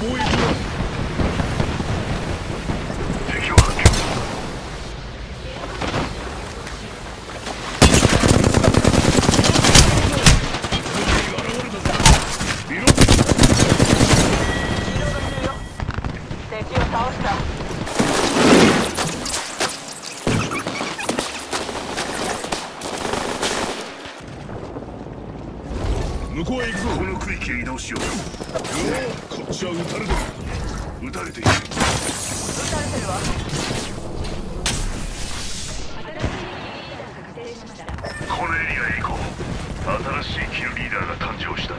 boy. 敵を移動しよう。こっちは撃たれてる。撃たれている。撃たれてるわ。このエリアへ行こう新しいキルリーダーが誕生した。2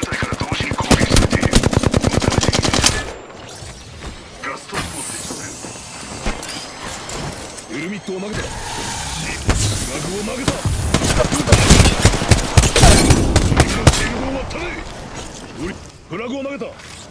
部から同時に攻撃されているガストッルミットを投げたラグを投げた。を投げた。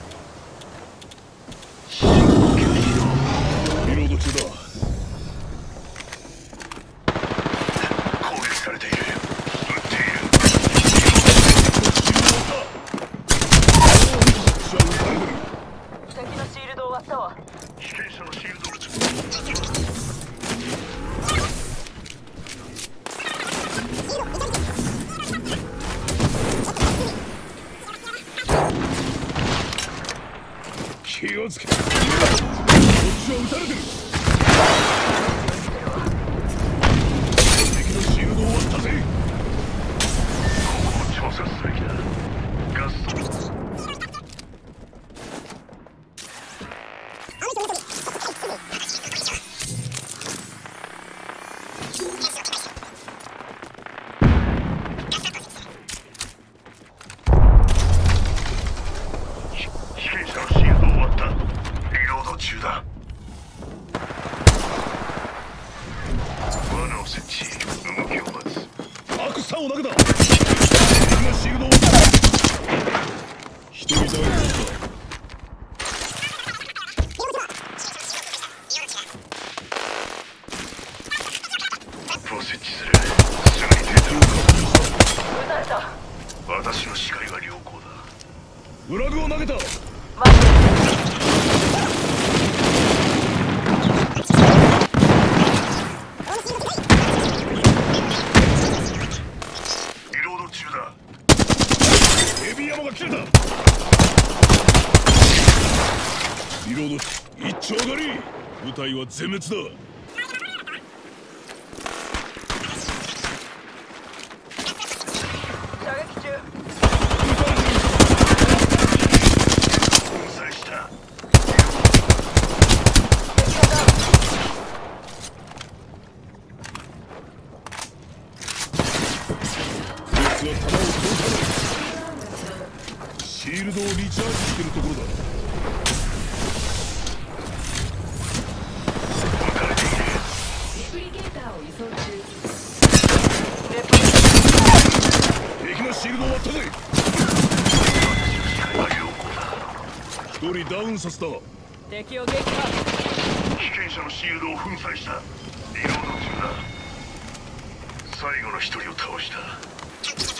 隊は全滅だ。シールドをリチャージしてるところだ。よりダウンさせた。敵を撃破。危険者のシールドを粉砕した。リロード中だ。最後の一人を倒した。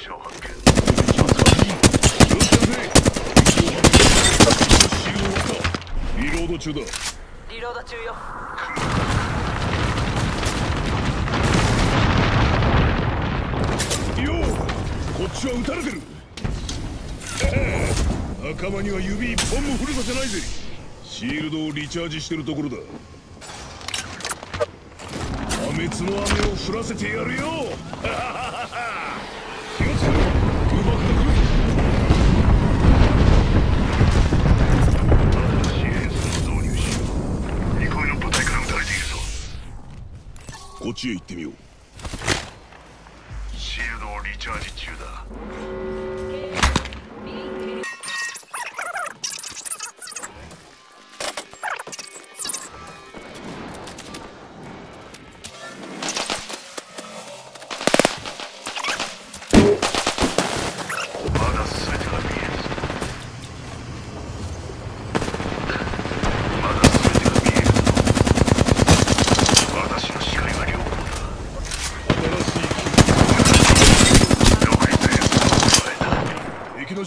者を発見気をつけてシールドを割ったリチャージしてるところだ。破滅の雨を降らせてやるよ。ちへ行ってみよう。シールドをリチャージ中だ。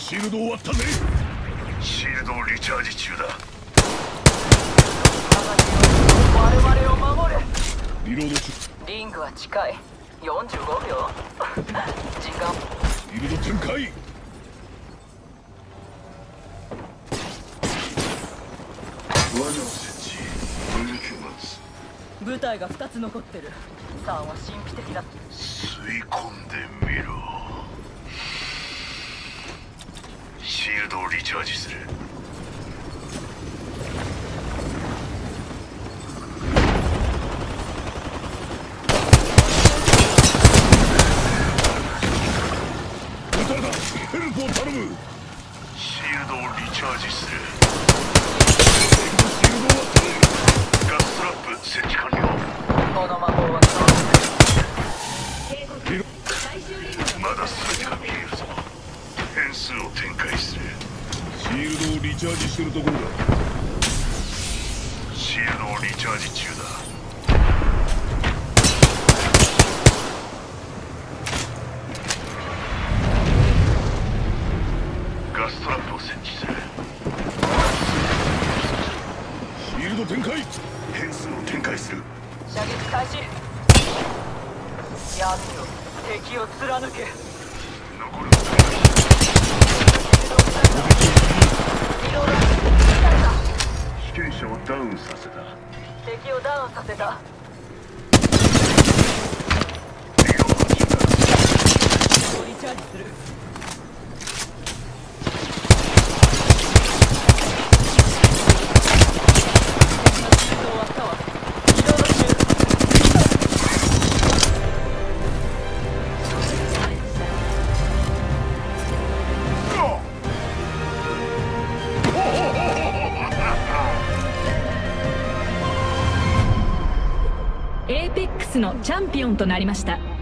シールドを割ったぜシールドをリチャージ中だ。我々を守れ。リロード中。リングは近い。45秒。時間。フィールド展開罠を設置分岐ます部隊が2つ残ってる。3は神秘的だ。吸い込んでみろシールドをリチャージする撃たれたヘルプを頼むシールドをリチャージする敵のシールドを割ったぜガストラップ設置完了この魔法は使わ警告最終リングまだ全てが見えるぞ変数を展開するシールドをリチャージしてるところだ。シールドをリチャージ中だ。ガストラップを設置する。シールド展開。変数を展開する。射撃開始。闇よ敵を貫け残るリロード撃たれた被験者をダウンさせた。敵をダウンさせた。リチャージするピオンとなりました。